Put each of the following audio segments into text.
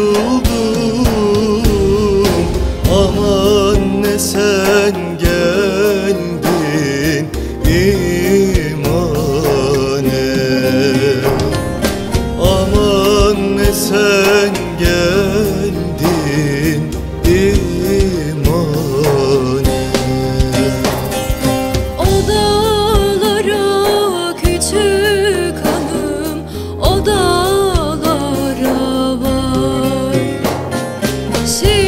tutuldum Aman ne sen She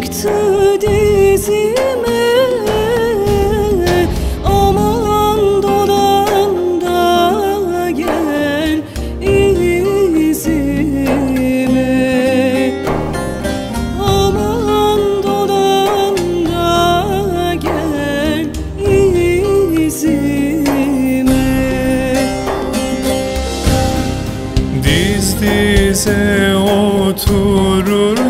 çıktı dizime. Aman dolan da gel izime. Aman dolan da gel izime. Diz dize otururken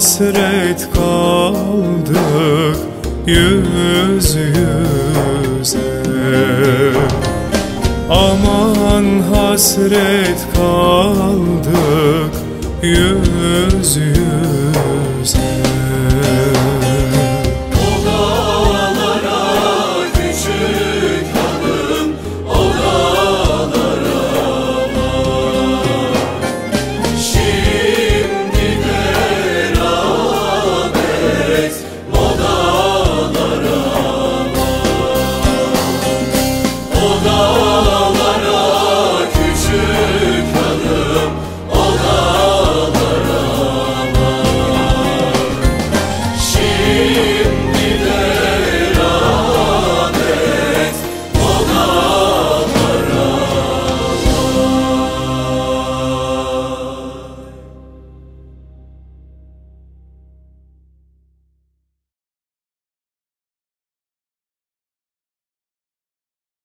hasret kaldık yüz yüze. Aman hasret kaldık yüz yüze